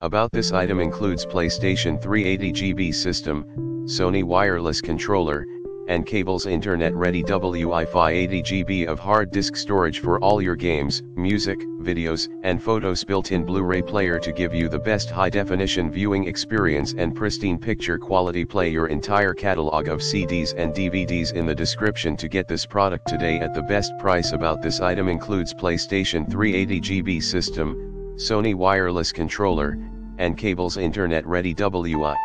About this item includes PlayStation 3 80GB system, Sony wireless controller, and cables internet ready Wi-Fi 80GB of hard disk storage for all your games, music, videos, and photos. Built-in Blu-ray player to give you the best high-definition viewing experience and pristine picture quality. Play your entire catalog of CDs and DVDs in the description to get this product today at the best price. About this item includes PlayStation 3 80GB system, Sony wireless controller, and cables internet ready Wi-Fi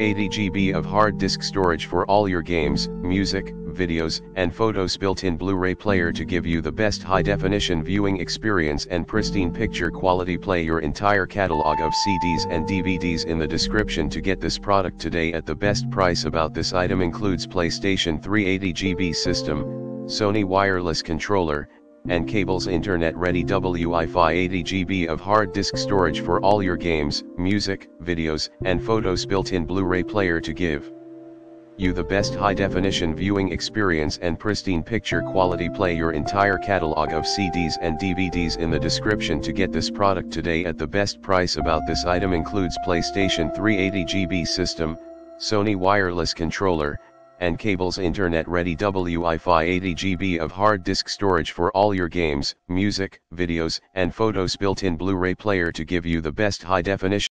80GB of hard disk storage for all your games, music, videos, and photos built-in Blu-ray player to give you the best high-definition viewing experience and pristine picture quality. Play your entire catalog of CDs and DVDs in the description to get this product today at the best price. About this item includes PlayStation 3 80GB system, Sony wireless controller, and cables internet ready Wi-Fi 80GB of hard disk storage for all your games, music, videos, and photos built-in Blu-ray player to give you the best high-definition viewing experience and pristine picture quality. Play your entire catalog of CDs and DVDs in the description to get this product today at the best price. About this item includes PlayStation 3 80GB system, Sony wireless controller, and cables internet ready Wi-Fi 80GB of hard disk storage for all your games, music, videos, and photos built-in Blu-ray player to give you the best high definition